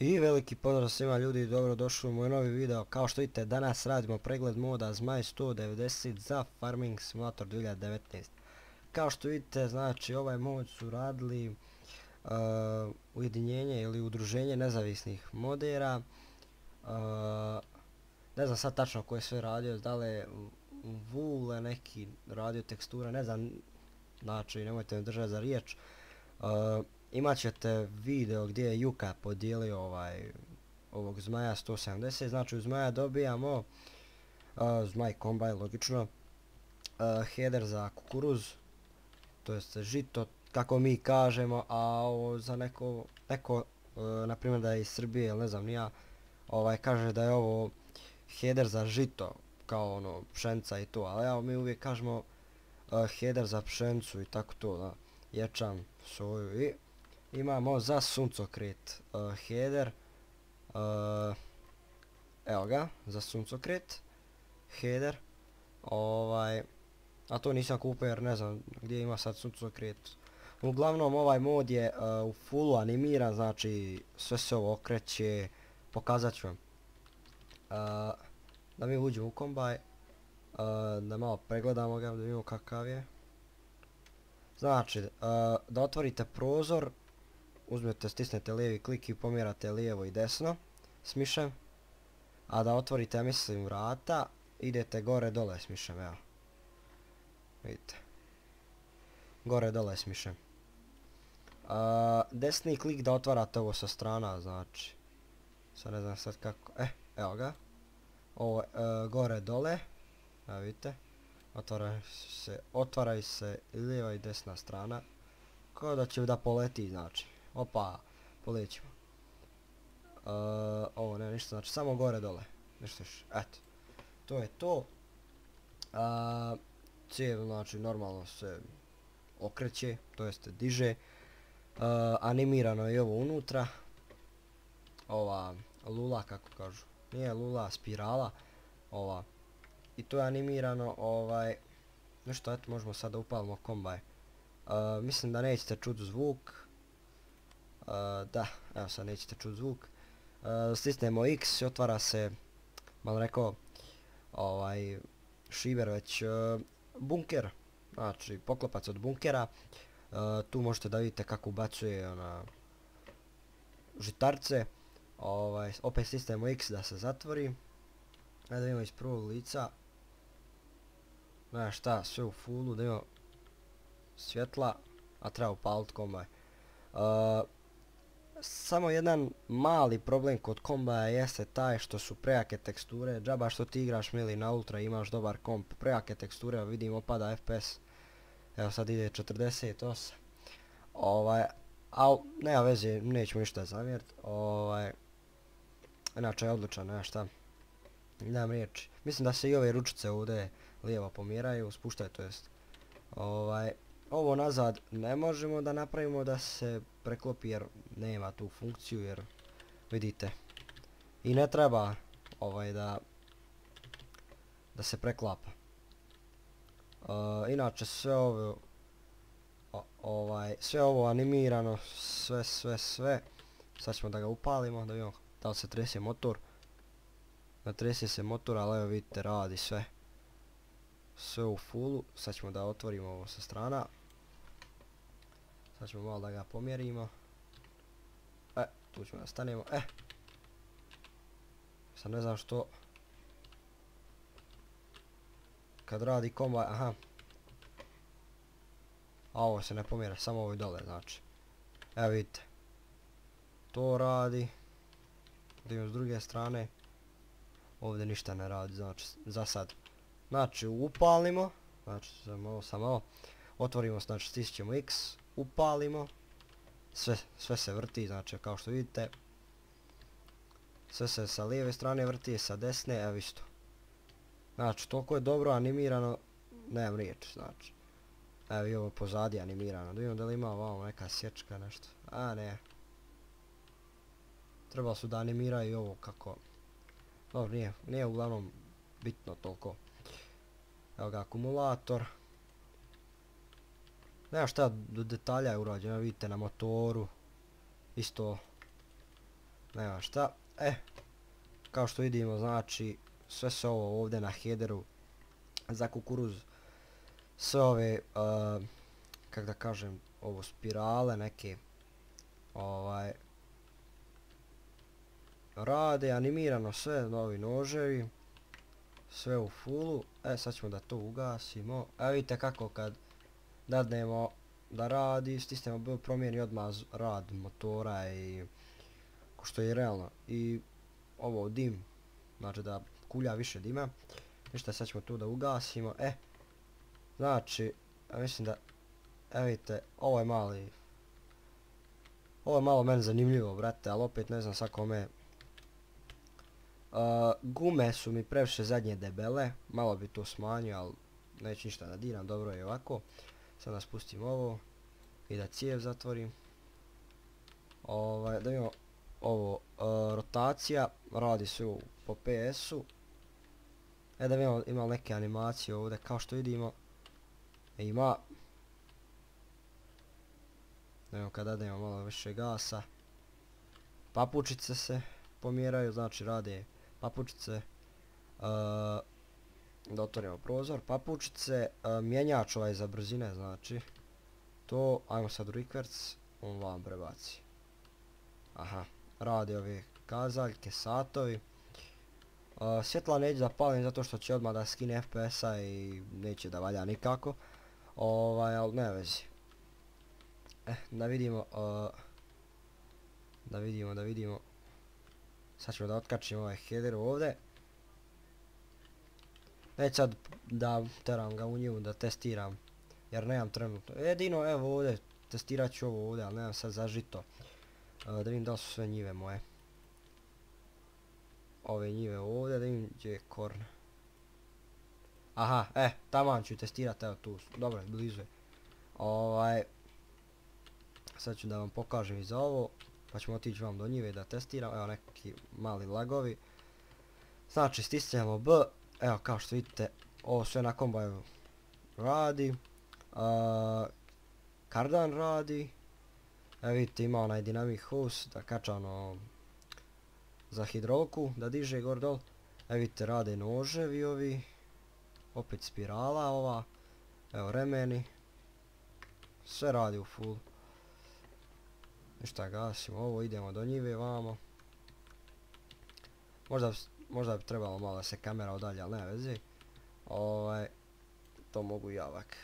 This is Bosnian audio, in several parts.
I veliki pozdrav svima ljudi, dobro došli u moj novi video. Kao što vidite, danas radimo pregled moda Zmaj 190 za Farming Simulator 2019. Kao što vidite, znači ovaj mod su radili uh, ujedinjenje ili udruženje nezavisnih modera. Uh, ne znam sad tačno ko je sve radio, da li je Vule neki radio tekstura, ne znam, znači nemojte me držati za riječ. Uh, imat ćete video gdje je Juka podijelio ovaj ovog zmaja 170, znači u zmaja dobijamo uh, zmaj kombaj logično, uh, header za kukuruz, to jest žito, kako mi kažemo, a ovo za neko, neko uh, na primjer da je iz Srbije, ili ne znam nija, ovaj kaže da je ovo header za žito, kao ono pšenca i to, ali evo mi uvijek kažemo uh, header za pšencu i tako to, da, ječam, soju i imamo za suncokret e, uh, header uh, e, evo ga za suncokret header ovaj a to nisam kupio jer ne znam gdje ima sad suncokret. Uglavnom ovaj mod je uh, u fullu animiran znači sve se ovo okreće pokazat ću vam. Uh, da mi uđemo u kombaj uh, da malo pregledamo ga da vidimo kakav je. Znači uh, da otvorite prozor uzmete, stisnete lijevi klik i pomjerate lijevo i desno s mišem. A da otvorite, ja mislim, vrata, idete gore dole s mišem, evo. Vidite. Gore dole s mišem. A, desni klik da otvarate ovo sa strana, znači. Sad ne znam sad kako, eh, evo ga. Ovo, e, gore dole, evo vidite. Otvara se, otvaraju se lijeva i desna strana. Kao da će da poleti, znači. Opa, polećemo. Uh, ovo ne, ništa, znači samo gore dole. Ništa još, eto. To je to. E, uh, cijev, znači, normalno se okreće, to jeste diže. Uh, animirano je ovo unutra. Ova lula, kako kažu. Nije lula, spirala. Ova. I to je animirano, ovaj... Nešto, eto, možemo sada upalimo kombaj. Uh, mislim da nećete čuti zvuk, Uh, da, evo sad nećete čuti zvuk. Uh, stisnemo X i otvara se, malo rekao, ovaj, šiber već, uh, bunker, znači poklopac od bunkera. Uh, tu možete da vidite kako ubacuje ona žitarce. Ovaj, opet stisnemo X da se zatvori. Ajde da vidimo iz prvog lica. Znaš šta, sve u fullu, da imamo svjetla, a treba upaliti kombaj. Uh, samo jedan mali problem kod kombaja jeste taj što su prejake teksture. Džaba što ti igraš mili na ultra imaš dobar komp. Prejake teksture, vidim opada FPS. Evo sad ide 48. Ovaj, al nema veze, nećemo ništa zamjerit, Ovaj, inače je odličan, nema šta. Nemam riječi. Mislim da se i ove ručice ovdje lijevo pomjeraju, spuštaju to jest. Ovaj, ovo nazad ne možemo da napravimo da se preklopi jer nema tu funkciju jer vidite i ne treba ovaj da da se preklapa. Uh, inače sve ovo o, ovaj sve ovo animirano sve sve sve sad ćemo da ga upalimo da vidimo da li se trese motor. Da trese se motor ali evo vidite radi sve sve u fullu. Sad ćemo da otvorimo ovo sa strana. Sad ćemo malo da ga pomjerimo. E, tu ćemo da stanemo. E. Sad ne znam što. Kad radi kombaj, aha. A ovo se ne pomjera, samo ovo dole, znači. Evo vidite. To radi. Idemo s druge strane. Ovdje ništa ne radi, znači, za sad. Znači, upalimo. Znači, samo, samo. Otvorimo, znači, stisćemo X upalimo. Sve, sve se vrti znači kao što vidite. Sve se sa lijeve strane vrti sa desne evo isto. Znači toliko je dobro animirano nemam riječ znači. Evo i ovo pozadi animirano da vidimo da li ima ovamo neka sječka nešto. A ne. Trebalo su da animiraju ovo kako. Dobro nije, nije uglavnom bitno toliko. Evo ga akumulator. Nema šta do detalja je urađeno, vidite na motoru. Isto nema šta. E, kao što vidimo, znači, sve se ovo ovdje na headeru za kukuruz, sve ove, uh, kak da kažem, ovo spirale neke, ovaj, rade, animirano sve, novi noževi, sve u fullu, e sad ćemo da to ugasimo, e vidite kako kad dadnemo da radi, stisnemo B, promijeni odmah rad motora i ko što je realno, i ovo dim, znači da kulja više dima, ništa sad ćemo tu da ugasimo, e, znači, ja mislim da, evite, vidite, ovo je mali, ovo je malo meni zanimljivo, brate, ali opet ne znam sa kome, Uh, gume su mi previše zadnje debele, malo bi to smanjio, ali neću ništa da diram, dobro je ovako. Sad spustim ovo i da cijev zatvorim. Ovaj, da imamo ovo, e, rotacija, radi se po PS-u. E da imamo, ima neke animacije ovdje, kao što vidimo. E, ima. Da imamo kada da imamo malo više gasa. Papučice se pomjeraju, znači rade papučice, E, da otvorimo prozor, papučice, e, mjenjač ovaj za brzine, znači, to, ajmo sad rikverc, on vam prebaci. Aha, radi ove kazaljke, satovi. Uh, svjetla neće da palim zato što će odmah da skine FPS-a i neće da valja nikako. Ovaj, ali ne vezi. Eh, da vidimo, uh, da vidimo, da vidimo. Sad ćemo da otkačimo ovaj header ovdje. Već sad da teram ga u nju da testiram. Jer nemam trenutno. Jedino evo ovdje. Testirat ću ovo ovdje, ali nemam sad za žito. E, da vidim da su sve njive moje. Ove njive ovdje, da vidim gdje je korn. Aha, eh, taman ću testirat, evo tu, dobro, blizu je. Ovaj, sad ću da vam pokažem i za ovo pa ćemo otići vam do njive da testiram, evo neki mali lagovi. Znači stisnemo B, evo kao što vidite, ovo sve na kombaju radi. A, kardan radi. Evo vidite ima onaj dynamic hose da kača ono za hidrolku, da diže gor dol. Evo vidite rade noževi ovi. Opet spirala ova. Evo remeni. Sve radi u full. Ništa gasimo ovo, idemo do njive vamo. Možda, možda bi trebalo malo se kamera odalje, ali ne vezi. Ovaj, to mogu i ovak.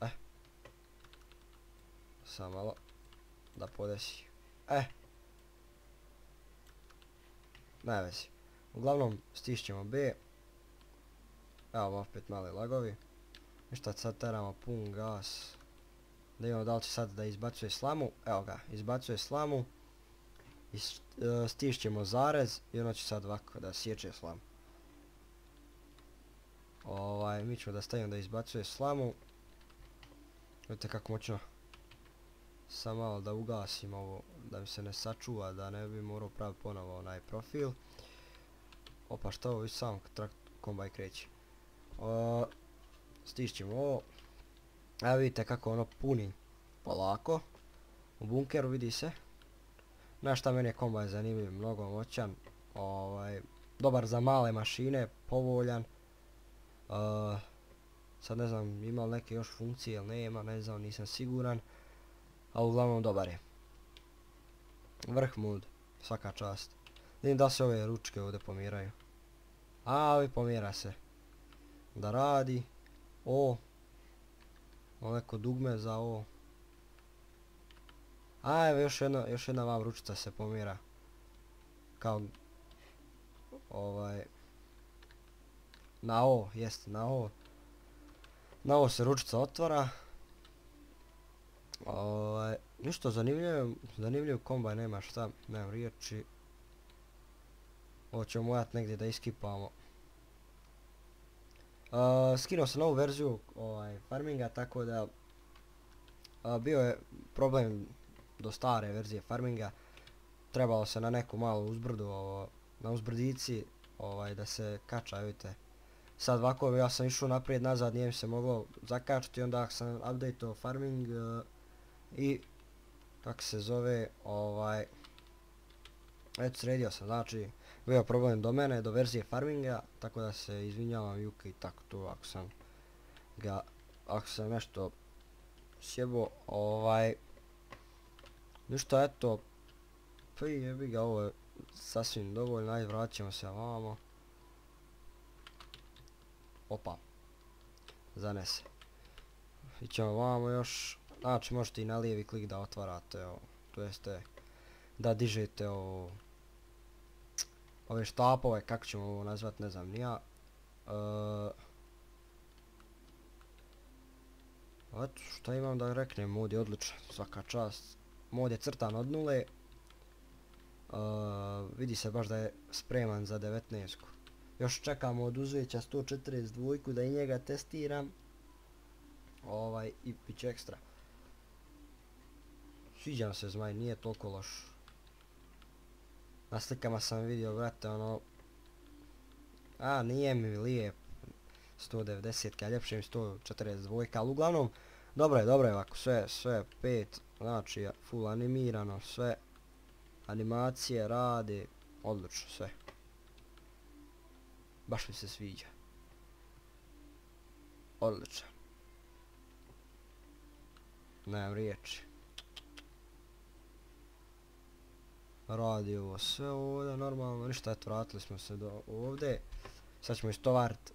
Eh. Samo malo. Da podesi. Eh. Ne vezi. Uglavnom, stišćemo B. Evo opet mali lagovi. Ništa sad teramo pun gas da imamo da li će sad da izbacuje slamu, evo ga, izbacuje slamu i e, stišćemo zarez i ono će sad ovako da sjeće slamu. Ovaj, mi ćemo da stavimo da izbacuje slamu. Vidite kako moćno. Samo malo da ugasim ovo, da mi se ne sačuva, da ne bi morao praviti ponovo onaj profil. Opa, šta ovo već sam kombaj kreće. Uh, stišćemo ovo. Evo vidite kako ono puni polako. U bunkeru vidi se. Znaš šta meni je kombaj zanimljiv, mnogo moćan. Ovaj, dobar za male mašine, povoljan. Uh, sad ne znam ima li neke još funkcije ili nema, ne znam, nisam siguran. A uglavnom dobar je. Vrh mod, svaka čast. Vidim da se ove ručke ovdje pomiraju. A, ovi pomjera se. Da radi. O, Ovo neko dugme za ovo. A evo još jedna, još jedna vam ručica se pomira. Kao... Ovaj... Na ovo, jest, na ovo. Na ovo se ručica otvara. Ovaj... Ništa zanimljivo, zanimljivo kombaj nema šta, nemam riječi. Ovo ćemo mojat negdje da iskipamo. Uh, skinuo sam novu verziju ovaj, farminga, tako da uh, bio je problem do stare verzije farminga. Trebalo se na neku malu uzbrdu, ovo, na uzbrdici, ovaj, da se kača, vidite. Sad ovako, ja sam išao naprijed nazad, nije mi se moglo zakačati, onda sam updateao farming uh, i kako se zove, ovaj, Eto, sredio sam, znači, bio problem do mene, do verzije farminga, tako da se izvinjavam Juka i tako to, ako sam ga, ako sam nešto sjebo, ovaj, ništa, eto, pa jebi ga, ovo je sasvim dovoljno, ajde, vraćamo se vamo. Opa, zanese. Ićemo vamo još, znači možete i na lijevi klik da otvarate, ovo, to jeste, da dižete ovo, ove štapove, kako ćemo ovo nazvat, ne znam, nija. Uh, e, eto, šta imam da reknem, mod je odličan, svaka čast. Mod je crtan od nule. Uh, vidi se baš da je spreman za 19 -ku. Još čekamo od uzveća 142 da i njega testiram. Ovaj, i bit će ekstra. Sviđam se zmaj, nije toliko loš. Na slikama sam vidio, brate, ono... A, nije mi lijep. 190 ka ljepše mi 142 ali uglavnom dobro je, dobro je ovako, sve, sve pet, znači full animirano, sve animacije rade, odlično sve. Baš mi se sviđa. Odlično. Nemam riječi. radi ovo sve ovdje normalno, ništa, eto, vratili smo se do ovdje. Sad ćemo istovariti,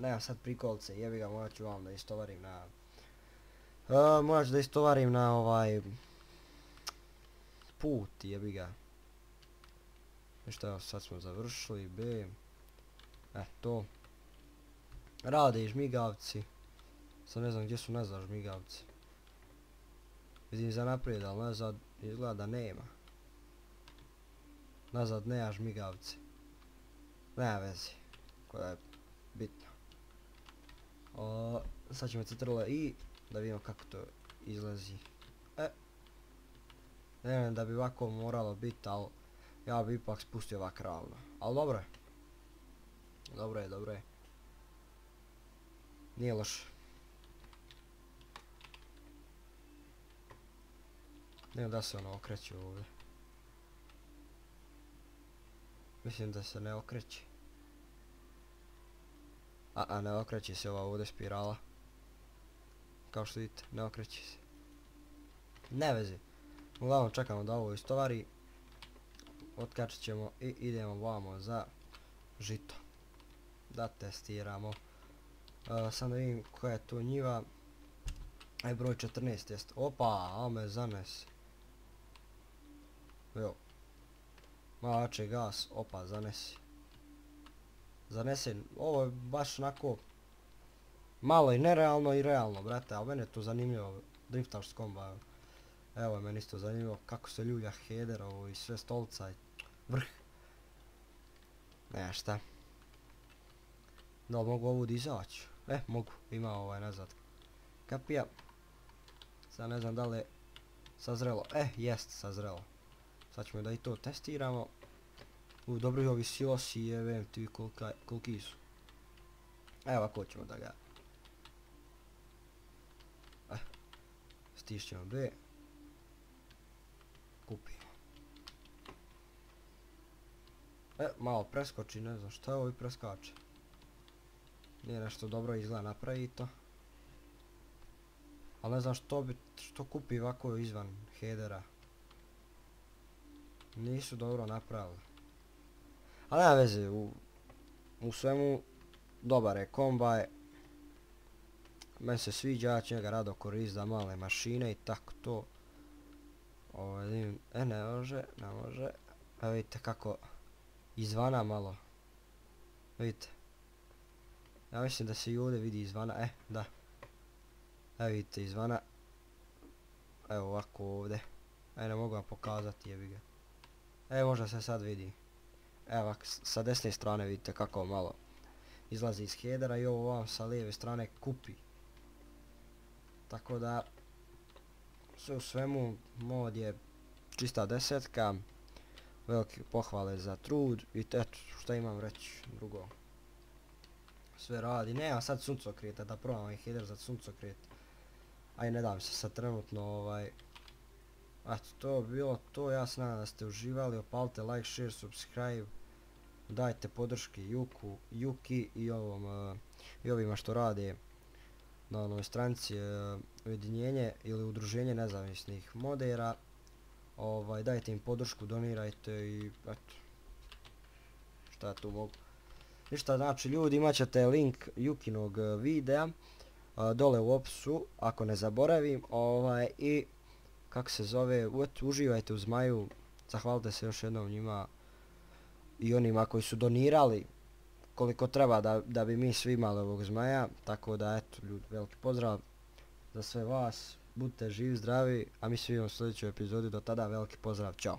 nemam sad prikolce, jebi ga, morat ću vam da istovarim na... Uh, morat da istovarim na ovaj... Put, jebi ga. Ništa, sad smo završili, B. Eto. Rade i žmigavci. Sad ne znam gdje su nazad žmigavci. Vidim za naprijed, ali nazad izgleda da nema nazad nema žmigavci. Nema vezi. Koja je bitno. O, sad ćemo citrle i da vidimo kako to izlazi. E. Ne vem da bi ovako moralo biti, ali ja bi ipak spustio ovak ravno. Ali dobro je. Dobro je, dobro je. Nije loše. Ne da se ono okreće ovdje. Mislim da se ne okreće. A, a ne okreće se ova ovdje spirala. Kao što vidite, ne okreće se. Ne veze. Uglavnom čekamo da ovo istovari. Otkačit ćemo i idemo vamo za žito. Da testiramo. E, uh, sam da vidim koja je to njiva. Aj broj 14 jest. Opa, ame zanes. Jo, Mače, gas, opa, zanesi. Zanesi, ovo je baš onako malo i nerealno i realno, brate, ali mene je to zanimljivo, driftaš s komba. Evo, meni isto zanimljivo kako se ljulja header ovo i sve stolca i vrh. Ne, šta. Da li mogu ovu izaći? E, mogu, ima ovaj nazad. Kapija. Sad ne znam da li je sazrelo. E, jest sazrelo. Sad ćemo da i to testiramo. U, dobro je ovi silosi, jevem ti koliki su. Evo ako ćemo da ga... stišćemo B. Kupimo. E, malo preskoči, ne znam šta je ovo i preskače. Nije nešto dobro izgleda napravi to. Ali ne znam što bi, što kupi ovako izvan headera. Nisu dobro napravili. Ali nema veze, u, u svemu dobar je kombaj. Meni se sviđa, ja ću njega rado korist za male mašine i tako to. Ovaj, ovo, vidim, e ne može, ne može. Evo vidite kako izvana malo. Vidite. Ja mislim da se i ovdje vidi izvana, e, da. Evo vidite izvana. Evo ovako ovdje. E ne mogu vam pokazati, jebi ga. E možda se sad vidi. Evo sa desne strane vidite kako malo izlazi iz headera i ovo vam sa lijeve strane kupi. Tako da sve u svemu mod je čista desetka. Velike pohvale za trud i eto što imam reći drugo. Sve radi. Nema sad suncokrijeta da probam ovaj header za suncokret. Aj ne dam se sad trenutno ovaj Eto, to bi bilo to, ja se nadam da ste uživali, opalite like, share, subscribe, dajte podrške Juku, Juki i ovom, uh, i ovima što rade na onoj stranici e, ujedinjenje ili udruženje nezavisnih modera, ovaj, dajte im podršku, donirajte i eto, šta tu mogu. Ništa, znači ljudi imat ćete link Jukinog e, videa uh, dole u opisu, ako ne zaboravim, ovaj, i kako se zove, uet, uživajte u zmaju zahvalite se još jednom njima i onima koji su donirali koliko treba da, da bi mi svi imali ovog zmaja, tako da eto ljudi, veliki pozdrav za sve vas, budite živi, zdravi, a mi se vidimo u sljedećoj epizodi, do tada veliki pozdrav, čao!